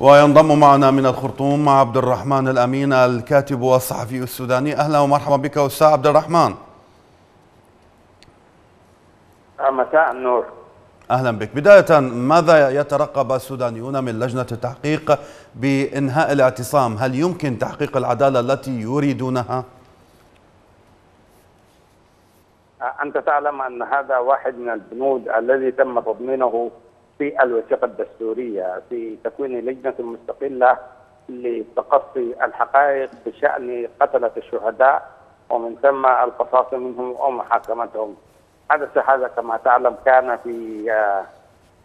وينضم معنا من الخرطوم عبد الرحمن الأمين الكاتب والصحفي السوداني. أهلا ومرحبا بك أستاذ عبد الرحمن. مساء النور. أهلا بك. بداية ماذا يترقب السودانيون من لجنة التحقيق بإنهاء الاعتصام؟ هل يمكن تحقيق العدالة التي يريدونها؟ أنت تعلم أن هذا واحد من البنود الذي تم تضمينه في الوثيقة الدستورية في تكوين لجنة مستقلة لتقصي الحقائق بشأن قتلة الشهداء ومن ثم القصاص منهم أو محاكمتهم حدث هذا كما تعلم كان في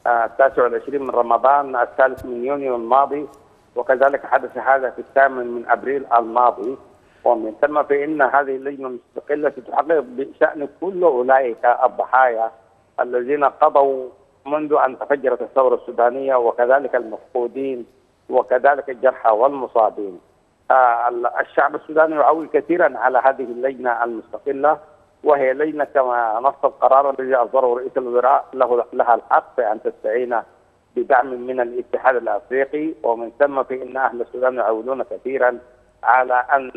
التاسع والعشرين من رمضان الثالث من يونيو الماضي وكذلك حدث هذا في الثامن من أبريل الماضي. ومن ثم فإن هذه اللجنة المستقلة ستحقق بشأن كل أولئك الضحايا الذين قضوا منذ أن تفجرت الثورة السودانية وكذلك المفقودين وكذلك الجرحى والمصابين. آه الشعب السوداني يعول كثيرا على هذه اللجنة المستقلة وهي لجنة كما نص القرار الذي اصدره رئيس الوزراء له لها الحق في أن تستعين بدعم من الاتحاد الأفريقي ومن ثم فان أهل السودان يعولون كثيرا على أن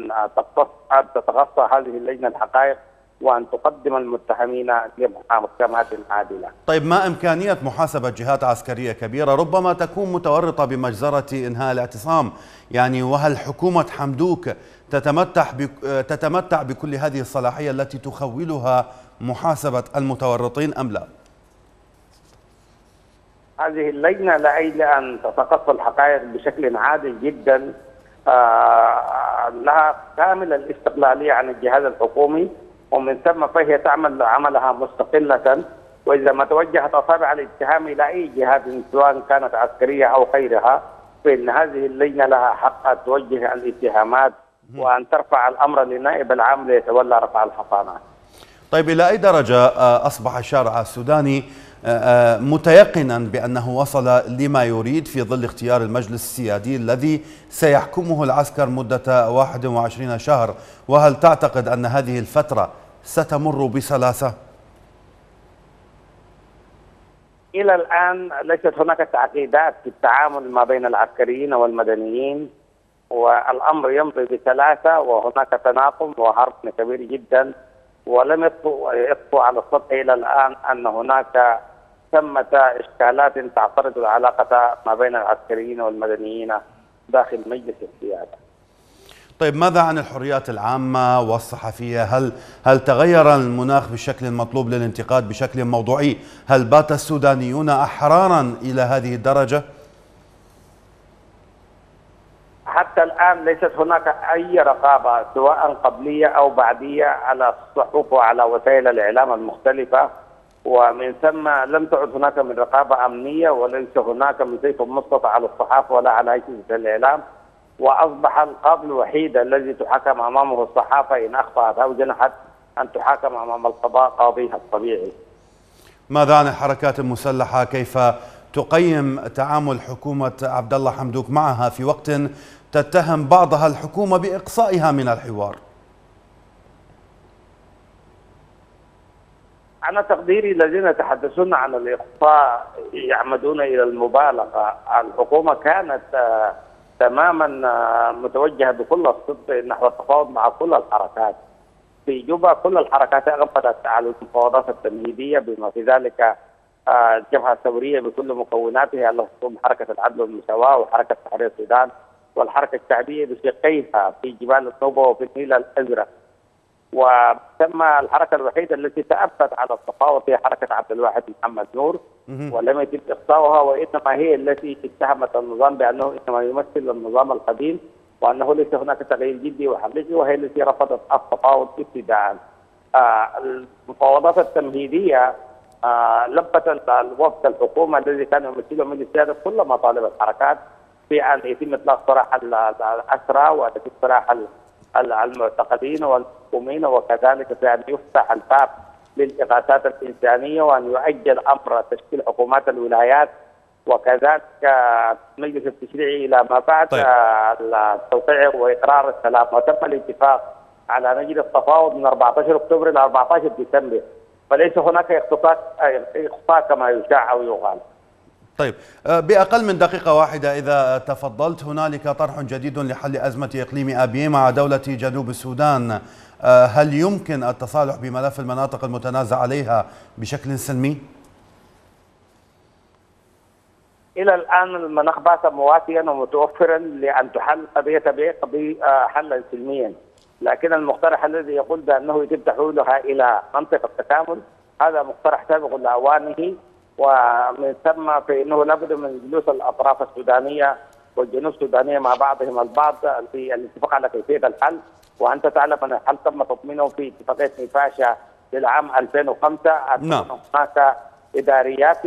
تتغطى هذه اللجنة الحقائق وأن تقدم المتهمين لمحاكمات عادلة. طيب ما إمكانية محاسبة جهات عسكرية كبيرة ربما تكون متورطة بمجزرة إنهاء الاعتصام، يعني وهل حكومة حمدوك تتمتع تتمتع بكل هذه الصلاحية التي تخولها محاسبة المتورطين أم لا؟ هذه اللجنة لأجل أن تتقصى الحقائق بشكل عادل جدا آه لها كامل الاستقلالية عن الجهاز الحكومي ومن ثم فهي تعمل عملها مستقلة. وإذا ما توجهت أصابع الاتهام إلى أي جهات سواء كانت عسكرية أو غيرها فإن هذه اللجنة لها حق أن توجه الاتهامات وأن ترفع الأمر للنائب العام ليتولى رفع الحصانات. طيب إلى أي درجة أصبح الشارع السوداني متيقنا بأنه وصل لما يريد في ظل اختيار المجلس السيادي الذي سيحكمه العسكر مدة 21 شهر، وهل تعتقد أن هذه الفترة ستمر بسلاسه؟ إلى الآن ليست هناك تعقيدات في التعامل ما بين العسكريين والمدنيين والأمر يمضي بسلاسه وهناك تناقم وحرب كبير جدا ولم يخطو على السطح إلى الآن أن هناك ثمة إشكالات تعترض العلاقة ما بين العسكريين والمدنيين داخل مجلس السيادة. طيب ماذا عن الحريات العامة والصحفية؟ هل هل تغير المناخ بالشكل المطلوب للانتقاد بشكل موضوعي؟ هل بات السودانيون أحرارا إلى هذه الدرجة؟ حتى الآن ليست هناك أي رقابة سواء قبلية أو بعدية على الصحف وعلى وسائل الإعلام المختلفة ومن ثم لم تعد هناك من رقابة أمنية وليس هناك من سيف مصطفى على الصحافة ولا على أجهزة الإعلام وأصبح القاضي الوحيد الذي تحاكم أمامه الصحافة إن أخطأت أو جنحت أن تحاكم أمام القضاء قاضيها الطبيعي. ماذا عن الحركات المسلحة؟ كيف تقيم تعامل حكومة عبد الله حمدوك معها في وقت تتهم بعضها الحكومة بإقصائها من الحوار؟ أنا تقديري الذين يتحدثون عن الإقصاء يعمدون إلى المبالغة. الحكومة كانت تماما متوجهة بكل الصدق نحو التفاوض مع كل الحركات. في جوبا كل الحركات أغفلت على المفاوضات التمهيدية بما في ذلك الجبهة الثورية بكل مكوناتها التي حركة العدل والمساواة وحركة تحرير السودان والحركة الشعبية بشقيها في جبال النوبة وفي النيل الأزرق. وتم الحركة الوحيدة التي تأبت على التفاوض هي حركة عبد الواحد محمد نور ولم يتم إقصاؤها وإنما هي التي اتهمت النظام بأنه إنما يمثل النظام القديم وأنه ليس هناك تغيير جدي وحقيقي وهي التي رفضت التفاوض ابتداء. آه المفاوضات التمهيدية آه لبت الوفد الحكومة الذي كان يمثله مجلس السيادة كل مطالب الحركات في أن يتم إطلاق سراح الأسرى ويتم سراح المعتقلين والمحكومين وكذلك ان يفتح الباب للاغاثات الإنسانية وأن يؤجل أمر تشكيل حكومات الولايات وكذلك مجلس التشريعي إلى ما بعد طيب. التوقيع وإقرار السلام. وتم الاتفاق على مجلس التفاوض من 14 أكتوبر إلى 14 ديسمبر. فليس هناك اخطاء كما يشاع أو يقال طيب بأقل من دقيقة واحدة إذا تفضلت هنالك طرح جديد لحل أزمة إقليم أبيه مع دولة جنوب السودان هل يمكن التصالح بملف المناطق المتنازع عليها بشكل سلمي؟ إلى الآن المناخ بات مواتيا ومتوفرا لأن تحل قضية قضيه حلا سلميا لكن المقترح الذي يقول بأنه يتم تحويلها إلى منطقة تكامل هذا مقترح سابق لأوانه ومن ثم فانه لابد من جلوس الأطراف السودانية والجنوب السودانية مع بعضهم البعض في الاتفاق على كيفية الحل. وأنت تعلم أن الحل تم تضمينه في اتفاقية نفاشا للعام 2005 نعم. هناك إداريات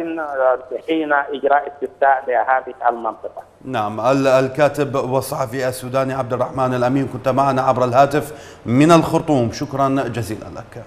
حين إجراء استفتاء لهذه المنطقة. نعم. الكاتب والصحفي السوداني عبد الرحمن الأمين كنت معنا عبر الهاتف من الخرطوم. شكرا جزيلا لك.